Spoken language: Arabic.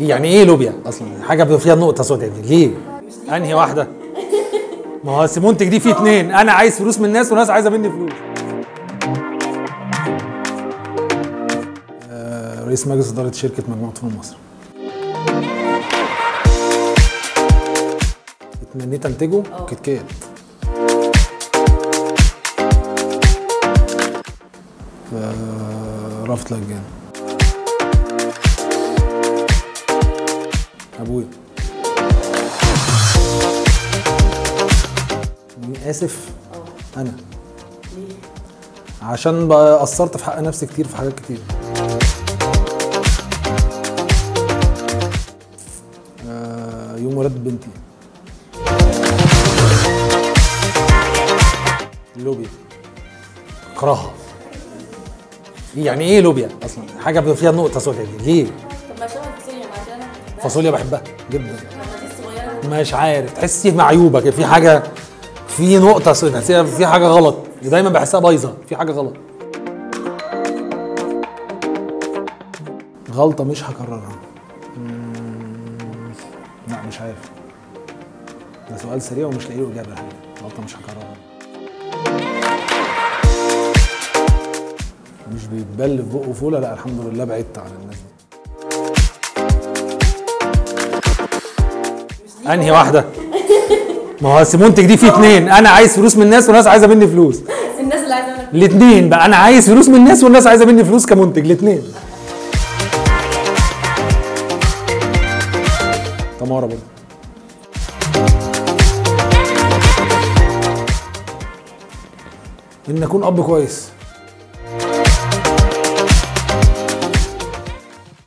يعني إيه لوبيا أصلا؟ حاجة فيها نقطة سوداء دي. ليه؟ انهي واحدة؟ ما هو المنتج دي فيه اتنين. أنا عايز فلوس من الناس وناس عايزة مني فلوس. آه، رئيس مجلس إدارة شركة مجموعة فنون مصر. اتمنيت انتجه؟ كيت كات ف- رفض لجان. ابويا آسف. أنا. عشان بقى قصرت في حق نفسي كتير في حاجات كتير. آه، يوم ولادة بنتي. لوبيا. أكرهها. يعني إيه لوبيا أصلا؟ حاجة فيها نقطة سوداء دي. ليه؟ طب ما عشان فاصوليا بحبها جدا. مش عارف تحسي معيوبة كده في حاجة في نقطة في حاجة غلط. دايما بحسها بايظة في حاجة غلط. غلطة مش هكررها. لا مش عارف. ده سؤال سريع ومش لاقي له إجابة غلطة مش هكررها. مش بيتبل في بقه فوله لا الحمد لله بعدت عن الناس دي. انهي واحدة؟ ما هو المنتج دي فيه اتنين. أنا عايز فلوس من الناس وناس عايزة مني فلوس. الناس اللي عايزة منك. الاثنين بقى. أنا عايز فلوس من الناس والناس عايزة مني فلوس كمنتج. الاثنين تمارا برضه. ان اكون اب كويس.